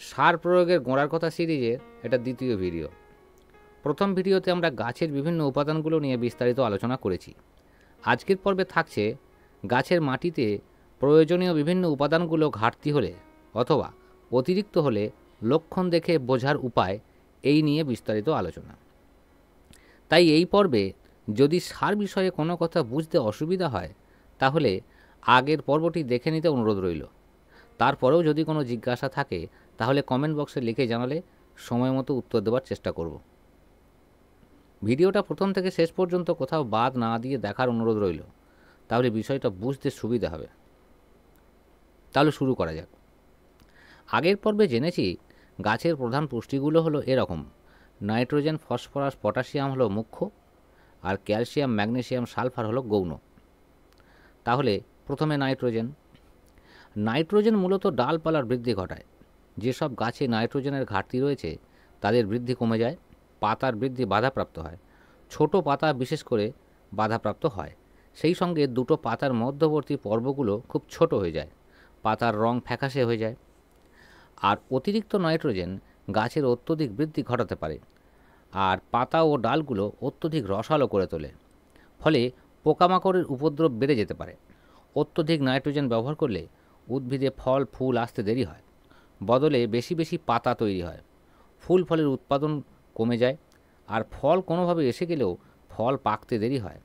সার প্রয়োগের গোড়ার কথা সিরিজের এটা দ্বিতীয় ভিডিও। প্রথম ভিডিওতে আমরা গাছের বিভিন্ন উপাদানগুলো নিয়ে বিস্তারিত আলোচনা করেছি। আজকের পর্বে থাকছে গাছের মাটিতে প্রয়োজনীয় বিভিন্ন উপাদানগুলো ঘাটতি হলে অথবা অতিরিক্ত হলে লক্ষণ দেখে বোঝার উপায় এই নিয়ে বিস্তারিত আলোচনা। তাই এই পর্বে যদি সার বিষয়ে কোনো কথা বুঝতে অসুবিধা হয়, তাহলে আগের পর্বটি দেখে নিতে অনুরোধ রইল। তারপরেও যদি কোনো জিজ্ঞাসা থাকে তাহলে কমেন্ট বক্সে লিখে জানালে সময় মতো উত্তর দেওয়ার চেষ্টা করব। ভিডিওটা প্রথম থেকে শেষ পর্যন্ত কোথাও বাদ না দিয়ে দেখার অনুরোধ রইল। তাহলে বিষয়টা বুঝতে সুবিধা হবে। তাহলে শুরু করা যাক। আগের পর্বে জেনেছি গাছের প্রধান পুষ্টিগুলো হলো এরকম। নাইট্রোজেন, ফসফরাস, পটাশিয়াম হলো মুখ্য আর ক্যালসিয়াম, ম্যাগনেসিয়াম, সালফার হলো গৌণ। তাহলে প্রথমে নাইট্রোজেন। নাইট্রোজেন মূলত ডালপালার বৃদ্ধি ঘটায়। যেসব গাছে নাইট্রোজেনের ঘাটতি রয়েছে, তাদের বৃদ্ধি কমে যায়, পাতার বৃদ্ধি বাধাপ্রাপ্ত হয়। ছোট পাতা বিশেষ করে বাধাপ্রাপ্ত হয়। সেই সঙ্গে দুটো পাতার মধ্যবর্তী পর্বগুলো খুব ছোট হয়ে যায়। পাতার রং ফ্যাকাশে হয়ে যায়। আর অতিরিক্ত নাইট্রোজেন গাছের অত্যধিক বৃদ্ধি ঘটাতে পারে। আর পাতা ও ডালগুলো অত্যধিক রসালো করে তোলে। ফলে পোকামাকড়ের উপদ্রব বেড়ে যেতে পারে। অত্যধিক নাইট্রোজেন ব্যবহার করলে উদ্ভিদে ফল, ফুল আসতে দেরি হয়। বদলে বেশি বেশি পাতা তৈরি হয়। ফুল ফলের উৎপাদন কমে যায় আর ফল কোনোভাবে এসে গেলেও ফল পাকতে দেরি হয়।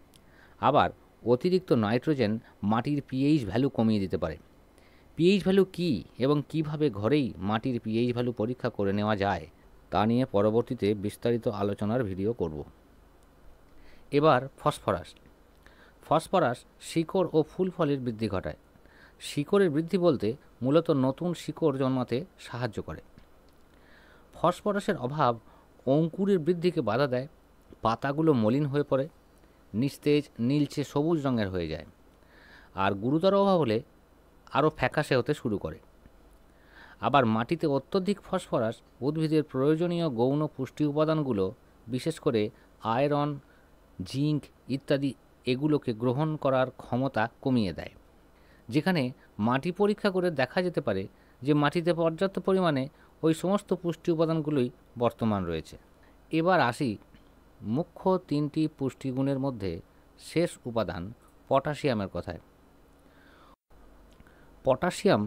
আবার অতিরিক্ত নাইট্রোজেন মাটির পিএইচ ভ্যালু কমিয়ে দিতে পারে। পিএইচ ভ্যালু কী এবং কীভাবে ঘরেই মাটির পিএইচ ভ্যালু পরীক্ষা করে নেওয়া যায় তা নিয়ে পরবর্তীতে বিস্তারিত আলোচনার ভিডিও করব। এবার ফসফরাস। ফসফরাস শিকড় ও ফুল ফলের বৃদ্ধি ঘটায়। শিকড়ের বৃদ্ধি বলতে মূলত নতুন শিকড় জন্মাতে সাহায্য করে। ফসফরাসের অভাব অঙ্কুরের বৃদ্ধিকে বাধা দেয়, পাতাগুলো মলিন হয়ে পড়ে, নিস্তেজ, নীলচে সবুজ রঙের হয়ে যায়। আর গুরুতর অভাব হলে আরও ফ্যাকাশে হতে শুরু করে। আবার মাটিতে অত্যধিক ফসফরাস, উদ্ভিদের প্রয়োজনীয় গৌণ পুষ্টি উপাদানগুলো, বিশেষ করে আয়রন, জিঙ্ক ইত্যাদি, এগুলোকে গ্রহণ করার ক্ষমতা কমিয়ে দেয়। যেখানে মাটি পরীক্ষা করে দেখা যেতে পারে যে মাটিতে পর্যাপ্ত পরিমাণে ওই সমস্ত পুষ্টি উপাদানগুলোই বর্তমান রয়েছে। এবার আসি মুখ্য তিনটি পুষ্টিগুণের মধ্যে শেষ উপাদান পটাশিয়ামের কথায়। পটাশিয়াম,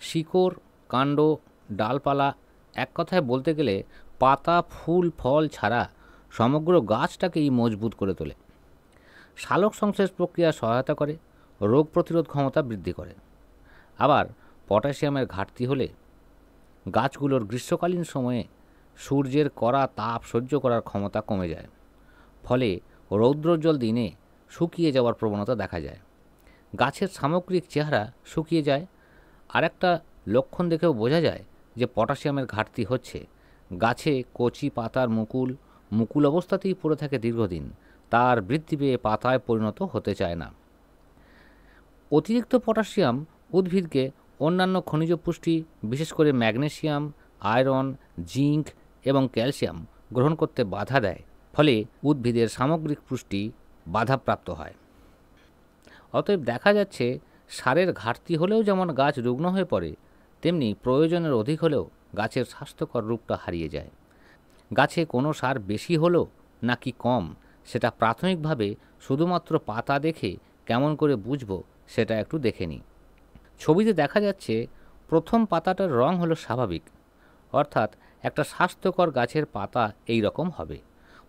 শিকড়, কাণ্ড, ডালপালা এক কথায় বলতে গেলে পাতা, ফুল, ফল ছাড়া সমগ্র গাছটাকেই মজবুত করে তোলে। সালোক সংশ্লেষ প্রক্রিয়া সহায়তা করে। রোগ প্রতিরোধ ক্ষমতা বৃদ্ধি করে। আবার পটাশিয়ামের ঘাটতি হলে গাছগুলোর গ্রীষ্মকালীন সময়ে সূর্যের কড়া তাপ সহ্য করার ক্ষমতা কমে যায়। ফলে রৌদ্রোজ্জ্বল দিনে শুকিয়ে যাওয়ার প্রবণতা দেখা যায়। গাছের সামগ্রিক চেহারা শুকিয়ে যায়। আর একটা লক্ষণ দেখেও বোঝা যায় যে পটাশিয়ামের ঘাটতি হচ্ছে। গাছে কচি পাতার মুকুল মুকুল অবস্থাতেই পড়ে থাকে দীর্ঘদিন। তার বৃদ্ধি পেয়ে পাতায় পরিণত হতে চায় না। অতিরিক্ত পটাশিয়াম উদ্ভিদকে অন্যান্য খনিজ পুষ্টি, বিশেষ করে ম্যাগনেসিয়াম, আয়রন, জিঙ্ক এবং ক্যালসিয়াম গ্রহণ করতে বাধা দেয়, ফলে উদ্ভিদের সামগ্রিক পুষ্টি বাধাপ্রাপ্ত হয়। অতএব দেখা যাচ্ছে, সারের ঘাটতি হলেও যেমন গাছ রুগ্ন হয়ে পড়ে, তেমনি প্রয়োজনের অধিক হলেও গাছের স্বাস্থ্যকর রূপটা হারিয়ে যায়। গাছে কোনো সার বেশি হলো নাকি কম, সেটা প্রাথমিকভাবে শুধুমাত্র পাতা দেখে কেমন করে বুঝব সেটা একটু দেখে নিই। ছবিতে দেখা যাচ্ছে, প্রথম পাতাটার রং হলো স্বাভাবিক। অর্থাৎ একটা স্বাস্থ্যকর গাছের পাতা এই রকম হবে।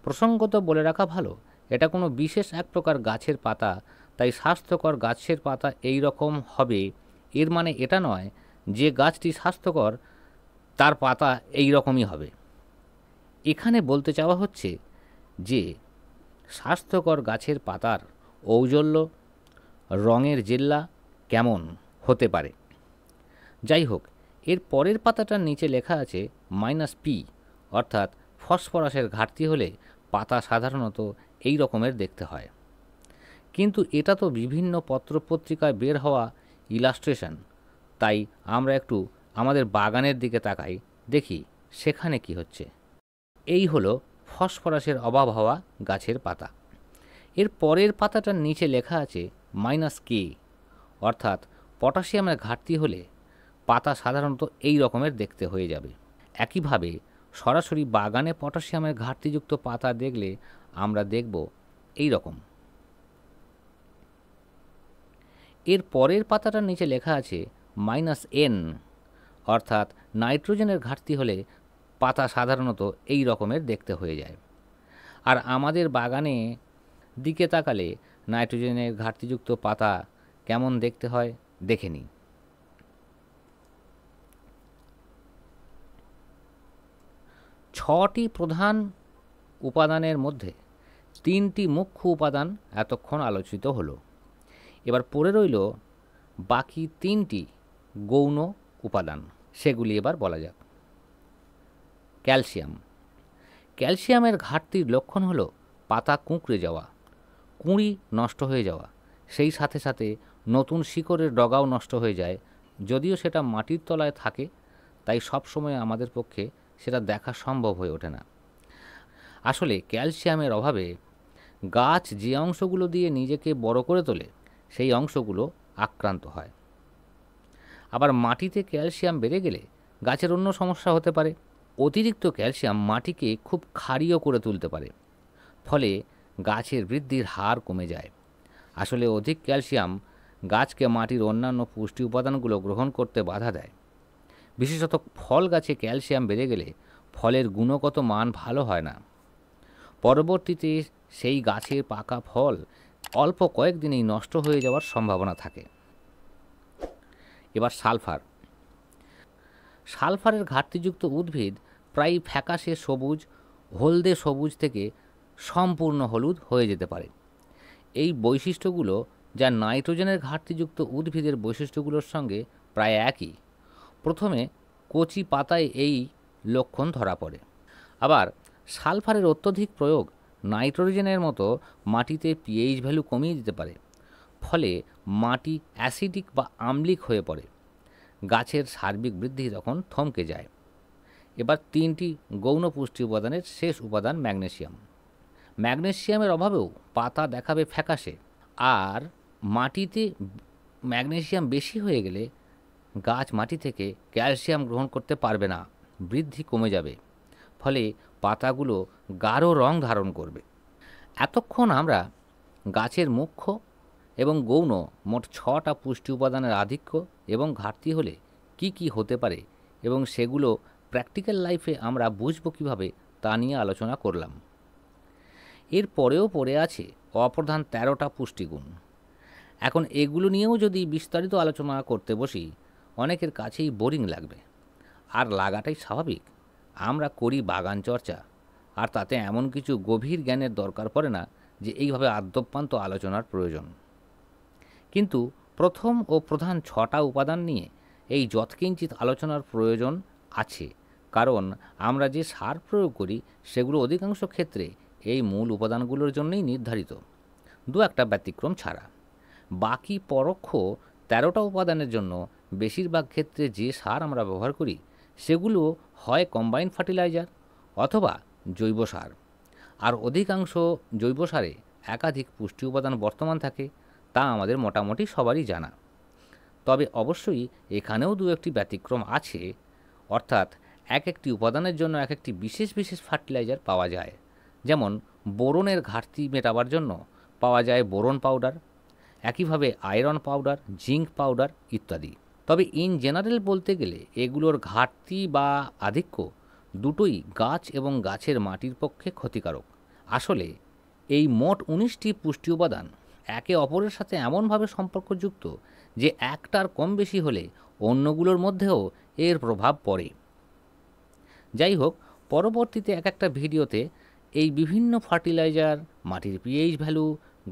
প্রসঙ্গত বলে রাখা ভালো, এটা কোনো বিশেষ এক প্রকার গাছের পাতা, তাই স্বাস্থ্যকর গাছের পাতা এই রকম হবে। এর মানে এটা নয় যে গাছটি স্বাস্থ্যকর, তার পাতা এই রকমই হবে। এখানে বলতে চাওয়া হচ্ছে যে, স্বাস্থ্যকর গাছের পাতার ঔজ্জ্বল্য রঙের জেল্লা কেমন হতে পারে? যাই হোক এর পরের পাতাটার নিচে লেখা আছে মাইনাস পি, অর্থাৎ ফসফরাসের ঘাটতি হলে পাতা সাধারণত এই রকমের দেখতে হয়। কিন্তু এটা তো বিভিন্ন পত্রপত্রিকায় বের হওয়া ইলাস্ট্রেশন, তাই আমরা একটু আমাদের বাগানের দিকে তাকাই, দেখি সেখানে কি হচ্ছে। এই হলো ফসফরাসের অভাব হওয়া গাছের পাতা। এর পরের পাতাটার নিচে লেখা আছে মাইনাস কে। অর্থাৎ পটাশিয়ামের ঘাটতি হলে পাতা সাধারণত এই রকমের দেখতে হয়ে যাবে। একইভাবে সরাসরি বাগানে পটাশিয়ামের ঘাটতিযুক্ত পাতা দেখলে আমরা দেখব এই রকম। এর পরের পাতাটার নিচে লেখা আছে মাইনাস এন, অর্থাৎ নাইট্রোজেনের ঘাটতি হলে পাতা সাধারণত এই রকমের দেখতে হয়ে যায়। আর আমাদের বাগানে দিকে তাকালে নাইট্রোজেনের ঘাটতিযুক্ত পাতা কেমন দেখতে হয় দেখে নিই ছটি প্রধান উপাদানের মধ্যে তিনটি মুখ্য উপাদান এতক্ষণ আলোচিত হলো। এবার পড়ে রইল বাকি তিনটি গৌণ উপাদান, সেগুলি এবার বলা যাক। ক্যালসিয়াম। ক্যালসিয়ামের ঘাটতির লক্ষণ হলো পাতা কুঁকড়ে যাওয়া। কুঁড়ি নষ্ট হয়ে যাওয়া। সেই সাথে সাথে নতুন শিকড়ের ডগাও নষ্ট হয়ে যায়। যদিও সেটা মাটির তলায় থাকে, তাই সবসময় আমাদের পক্ষে সেটা দেখা সম্ভব হয়ে ওঠে না। আসলে ক্যালসিয়ামের অভাবে গাছ যে অংশগুলো দিয়ে নিজেকে বড় করে তোলে, সেই অংশগুলো আক্রান্ত হয়। আবার মাটিতে ক্যালসিয়াম বেড়ে গেলে গাছের অন্য সমস্যা হতে পারে। অতিরিক্ত ক্যালসিয়াম মাটিকে খুব ক্ষারীয় করে তুলতে পারে। ফলে গাছের বৃদ্ধির হার কমে যায়। আসলে অধিক ক্যালসিয়াম গাছকে মাটির অন্যান্য পুষ্টি উপাদানগুলো গ্রহণ করতে বাধা দেয়। বিশেষত ফল গাছে ক্যালসিয়াম বেড়ে গেলে ফলের গুণগত মান ভালো হয় না। পরবর্তীতে সেই গাছের পাকা ফল অল্প কয়েকদিনেই নষ্ট হয়ে যাওয়ার সম্ভাবনা থাকে। এবার সালফার। সালফারের ঘাটতিযুক্ত উদ্ভিদ প্রায় ফ্যাকাশে সবুজ, হলদে সবুজ থেকে সম্পূর্ণ হলুদ হয়ে যেতে পারে। এই বৈশিষ্ট্যগুলো যা নাইট্রোজেনের ঘাটতিযুক্ত উদ্ভিদের বৈশিষ্ট্যগুলোর সঙ্গে প্রায় একই। প্রথমে কচি পাতায় এই লক্ষণ ধরা পড়ে। আবার সালফারের অত্যধিক প্রয়োগ নাইট্রোজেনের মতো মাটিতে পিএইচ ভ্যালু কমিয়ে দিতে পারে, ফলে মাটি অ্যাসিডিক বা আম্লিক হয়ে পড়ে। গাছের সার্বিক বৃদ্ধি তখন থমকে যায়। এবার তিনটি গৌণ পুষ্টি উপাদানের শেষ উপাদান ম্যাগনেসিয়াম। ম্যাগনেসিয়ামের অভাবেও পাতা দেখাবে ফ্যাকাশে। আর মাটিতে ম্যাগনেসিয়াম বেশি হয়ে গেলে গাছ মাটি থেকে ক্যালসিয়াম গ্রহণ করতে পারবে না, বৃদ্ধি কমে যাবে। ফলে পাতাগুলো গাঢ় রং ধারণ করবে। এতক্ষণ আমরা গাছের মুখ্য এবং গৌণ মোট ছটা পুষ্টি উপাদানের আধিক্য এবং ঘাটতি হলে কি কি হতে পারে এবং সেগুলো প্র্যাকটিক্যাল লাইফে আমরা বুঝব কীভাবে তা নিয়ে আলোচনা করলাম। এর পরেও পড়ে আছে অপ্রধান তেরোটা পুষ্টিগুণ। এখন এগুলো নিয়েও যদি বিস্তারিত আলোচনা করতে বসি, অনেকের কাছেই বোরিং লাগবে। আর লাগাটাই স্বাভাবিক। আমরা করি বাগান চর্চা, আর তাতে এমন কিছু গভীর জ্ঞানের দরকার পড়ে না যে এইভাবে আদ্যপ্রান্ত আলোচনার প্রয়োজন। কিন্তু প্রথম ও প্রধান ছটা উপাদান নিয়ে এই যৎকিঞ্চিত আলোচনার প্রয়োজন আছে। কারণ আমরা যে সার প্রয়োগ করি, সেগুলো অধিকাংশ ক্ষেত্রে এই মূল উপাদানগুলোর জন্যই নির্ধারিত। দু একটা ব্যতিক্রম ছাড়া। বাকি পরোক্ষ তেরোটা উপাদানের জন্য বেশিরভাগ ক্ষেত্রে যে সার আমরা ব্যবহার করি, সেগুলো হয় কম্বাইন ফার্টিলাইজার অথবা জৈব সার। আর অধিকাংশ জৈব সারে একাধিক পুষ্টি উপাদান বর্তমান থাকে, তা আমাদের মোটামুটি সবারই জানা। তবে অবশ্যই এখানেও দু একটি ব্যতিক্রম আছে, অর্থাৎ এক একটি উপাদানের জন্য এক একটি বিশেষ বিশেষ ফার্টিলাইজার পাওয়া যায়। যেমন বোরনের ঘাটতি মেটাবার জন্য পাওয়া যায় বোরন পাউডার, একইভাবে আয়রন পাউডার, জিঙ্ক পাউডার ইত্যাদি। তবে ইন জেনারেল বলতে গেলে এগুলোর ঘাটতি বা আধিক্য দুটোই গাছ এবং গাছের মাটির পক্ষে ক্ষতিকারক। আসলে এই মোট উনিশটি পুষ্টি উপাদান একে অপরের সাথে এমনভাবে সম্পর্কযুক্ত যে একটার কম বেশি হলে অন্যগুলোর মধ্যেও এর প্রভাব পড়ে। যাই হোক, পরবর্তীতে এক একটা ভিডিওতে এই বিভিন্ন ফার্টিলাইজার, মাটির পিএইচ ভ্যালু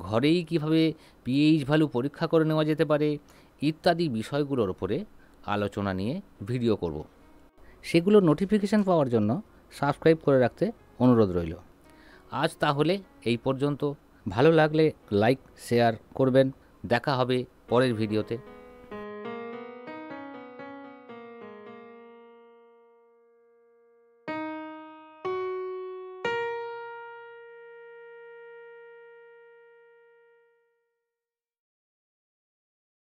ঘরেই কীভাবে পিএইচ ভ্যালু পরীক্ষা করে নেওয়া যেতে পারে, ইত্যাদি বিষয়গুলোর উপরে আলোচনা নিয়ে ভিডিও করব। সেগুলোর নোটিফিকেশান পাওয়ার জন্য সাবস্ক্রাইব করে রাখতে অনুরোধ রইল। আজ তাহলে এই পর্যন্ত। ভালো লাগলে লাইক শেয়ার করবেন। দেখা হবে পরের ভিডিওতে